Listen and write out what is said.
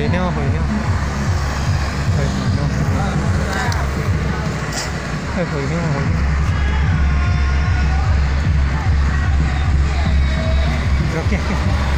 回聊，回聊，回聊，回聊，回聊，回聊。okay。